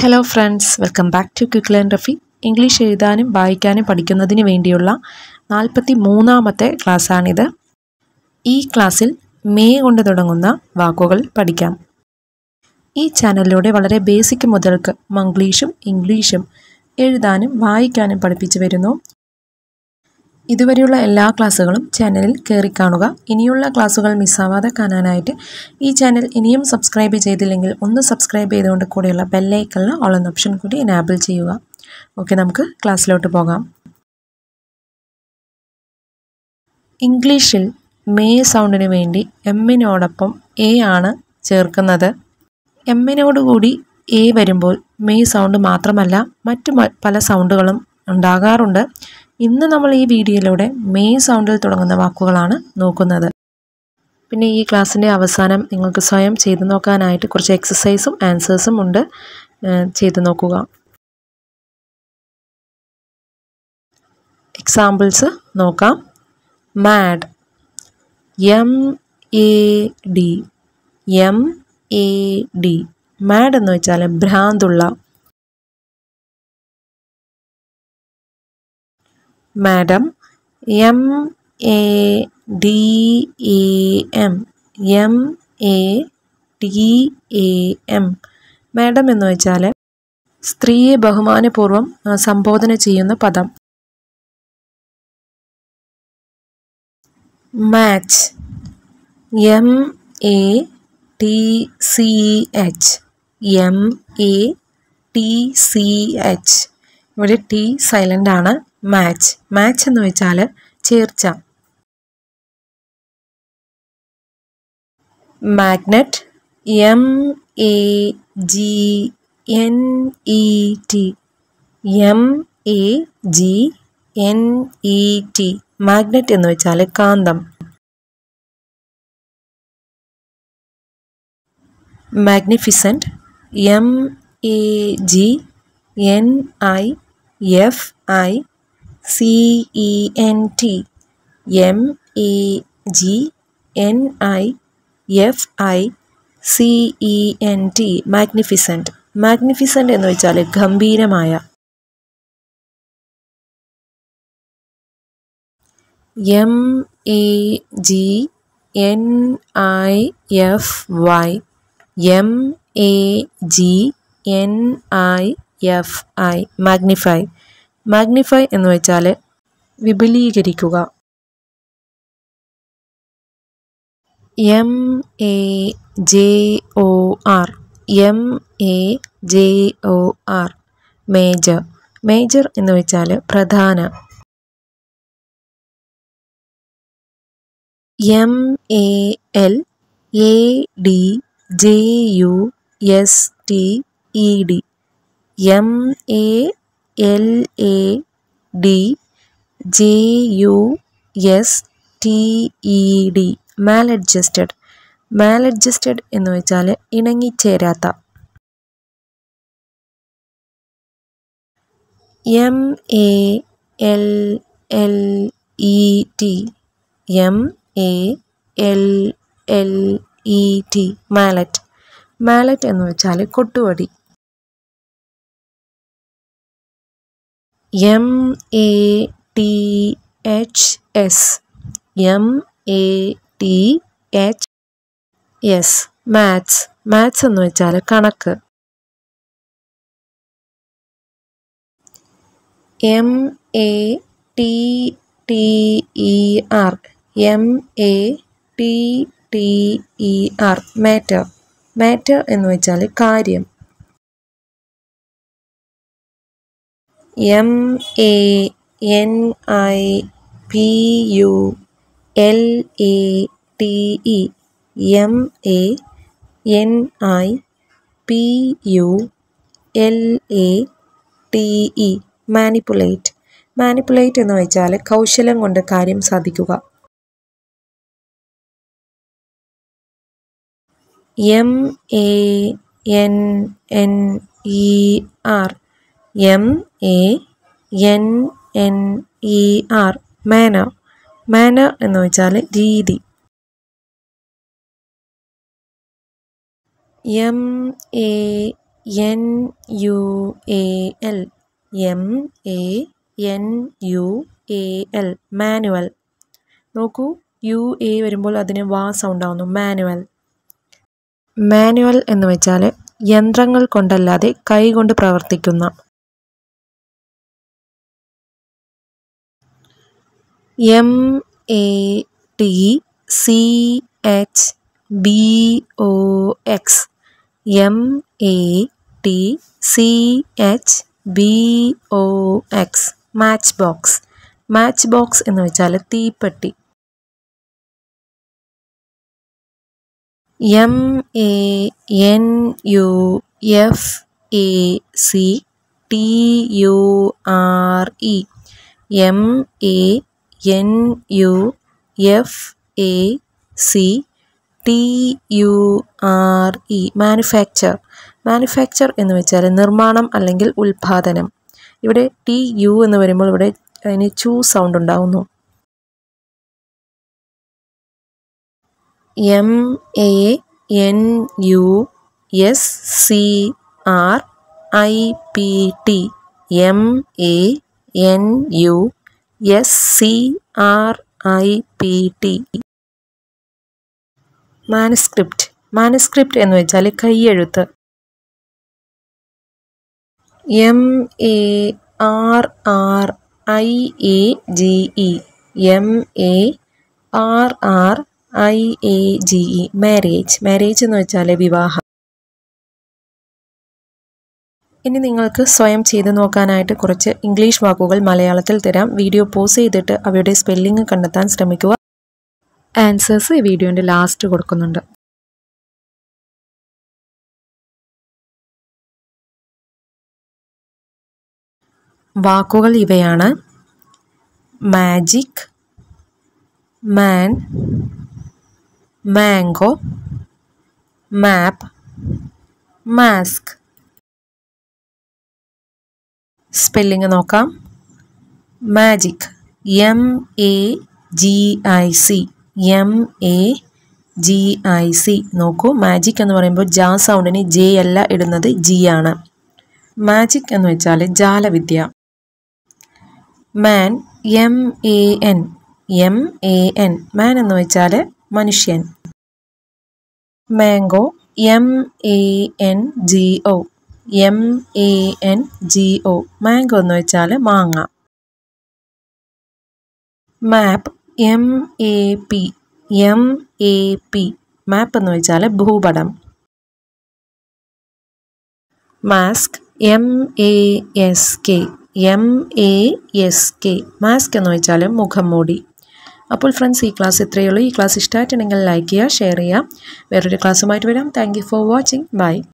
Hello friends welcome back to quick learn Rafi English എഴുതാനും വായിക്കാനും പഠിക്കുന്നതിന് വേണ്ടിയുള്ള നാൽപ്പത്തി മൂന്നാമത്തെ ക്ലാസ്സാണിത്. ഈ ക്ലാസ്സിൽ മേ കൊണ്ട് തുടങ്ങുന്ന വാക്കുകൾ പഠിക്കാം. ഈ ചാനലിലൂടെ വളരെ ബേസിക് മുതൽക്ക് മംഗ്ലീഷും ഇംഗ്ലീഷും എഴുതാനും വായിക്കാനും പഠിപ്പിച്ചു വരുന്നു. ഇതുവരെയുള്ള എല്ലാ ക്ലാസ്സുകളും ചാനലിൽ കയറി കാണുക. ഇനിയുള്ള ക്ലാസ്സുകൾ മിസ്സാവാതെ കാണാനായിട്ട് ഈ ചാനൽ ഇനിയും സബ്സ്ക്രൈബ് ചെയ്തില്ലെങ്കിൽ ഒന്ന് സബ്സ്ക്രൈബ് ചെയ്തുകൊണ്ട് കൂടെയുള്ള ബെല്ലൈക്കലിന് ഓൾ എന്ന ഓപ്ഷൻ കൂടി എനാബിൾ ചെയ്യുക. ഓക്കെ നമുക്ക് ക്ലാസ്സിലോട്ട് പോകാം. ഇംഗ്ലീഷിൽ മേ സൗണ്ടിന് വേണ്ടി എമ്മിനോടൊപ്പം എ ആണ് ചേർക്കുന്നത്. എമ്മിനോടുകൂടി എ വരുമ്പോൾ മേ സൗണ്ട് മാത്രമല്ല മറ്റു പല സൗണ്ടുകളും ഉണ്ടാകാറുണ്ട്. ഇന്ന് നമ്മൾ ഈ വീഡിയോയിലൂടെ മെയ് സൗണ്ടിൽ തുടങ്ങുന്ന വാക്കുകളാണ് നോക്കുന്നത്. പിന്നെ ഈ ക്ലാസ്സിന്റെ അവസാനം നിങ്ങൾക്ക് സ്വയം ചെയ്തു നോക്കാനായിട്ട് കുറച്ച് എക്സസൈസും ആൻസേഴ്സും ഉണ്ട്. ചെയ്തു നോക്കുക. എക്സാമ്പിൾസ് നോക്കാം. Mad M A D M A D mad എന്ന് വെച്ചാൽ ഭ്രാന്തുള്ള madam M A D A M M A D A M. Madam എന്ന് വെച്ചാൽ സ്ത്രീയെ ബഹുമാനപൂർവം സംബോധന ചെയ്യുന്ന പദം. Match. M A T C H. M A T C H. ഇവിടെ ടി സൈലന്റ് ആണ്. മാച്ച് മാച്ച് എന്ന് വെച്ചാൽ ചേർച്ച. Magnet M A G N E T M A G N E T magnet എന്ന് വെച്ചാൽ കാന്തം. Magnificent M A G N I F I C E N T M E G N I F I C E N T magnificent magnificent എന്ന് വെച്ചാൽ ഗംഭീരമായ. M E G N I F Y M A G N I F I magnify magnify എന്ന് വെച്ചാൽ വിപുലീകരിക്കുക. M A J O R M A J O R major major എന്ന് വെച്ചാൽ പ്രധാന. M A L A D J U S T E D M A L A D J U S T E D maladjusted maladjusted എന്ന് വെച്ചാൽ ഇണങ്ങിച്ചേരാത്ത. M A L L E T M A L L E T mallet mallet എന്ന് വെച്ചാൽ കൊട്ടുവടി M A T H S M A T H S maths maths എന്ന് വെച്ചാൽ കണക്ക്. M A T T E R M A T T E R matter matter എന്ന് വെച്ചാൽ കാര്യം. M A N I P U L A T E M A N I P U L A T E manipulate manipulate എന്ന് വെച്ചാൽ കൗശലം കൊണ്ട് കാര്യം സാധിക്കുക. M N N E R M A N N E R manner manner എന്ന് വെച്ചാൽ രീതി. M A N U A L M A N U A L manual നോക്കൂ. യു എ വരുമ്പോൾ അതിന് വാ സൗണ്ട് ആവുന്നു. മാനുവൽ മാനുവൽ എന്ന് വെച്ചാൽ യന്ത്രങ്ങൾ കൊണ്ടല്ലാതെ കൈകൊണ്ട് പ്രവർത്തിക്കുന്ന M A T C H B O X M A T C H B O X match box match box എന്ന് വെച്ചാൽ തീപ്പെട്ടി. M A N U F A C T U R E M A N U F A C T U R E manufacture manufacture എന്ന് വെച്ചാൽ നിർമ്മാണം അല്ലെങ്കിൽ ഉൽപാദനം. ഇവിടെ T U എന്ന് വരുമ്പോൾ ഇവിടെ അതിന് ചൂ സൗണ്ട് ഉണ്ടാവുന്നു. M A N U S C R I P T M A N U S C R I P T manuscript manuscript എന്ന് വെച്ചാൽ കൈയെഴുത്ത്. M A R R I A G E M A R R I A G E marriage marriage എന്ന് വെച്ചാൽ വിവാഹം. ഇനി നിങ്ങൾക്ക് സ്വയം ചെയ്തു നോക്കാനായിട്ട് കുറച്ച് ഇംഗ്ലീഷ് വാക്കുകൾ മലയാളത്തിൽ തരാം. വീഡിയോ പോസ് ചെയ്തിട്ട് അവയുടെ സ്പെല്ലിംഗ് കണ്ടെത്താൻ ശ്രമിക്കുക. ആൻസേഴ്സ് ഈ വീഡിയോന്റെ ലാസ്റ്റ് കൊടുക്കുന്നുണ്ട്. വാക്കുകൾ ഇവയാണ്. Magic man mango map mask spelling നോക്കാം. Magic. M A G I C M A G I C നോക്കൂ. മാജിക് എന്ന് പറയുമ്പോൾ ജാ സൗണ്ടിന് ജെ അല്ല ഇടുന്നത് ജി ആണ്. മാജിക് എന്ന് വെച്ചാൽ ജാലവിദ്യ. Man M A N M A N man എന്ന് വെച്ചാൽ മനുഷ്യൻ. Mango M A N G O M A N G O mango എന്ന് വെച്ചാൽ മാങ്ങ. Map M A P M A P map എന്ന് വെച്ചാൽ ഭൂപടം. Mask M A S K M A S K mask എന്ന് വെച്ചാൽ മുഖം മൂടി അപ്പോൾ ഫ്രണ്ട്സ് ഈ ക്ലാസ് ഇത്രയേ ഉള്ളൂ. ഈ ക്ലാസ് ഇഷ്ടമായിട്ടുണ്ടെങ്കിൽ ലൈക്ക് ചെയ്യുക ഷെയർ ചെയ്യുക. വേറൊരു ക്ലാസ്സുമായിട്ട് വരാം. Thank for watching bye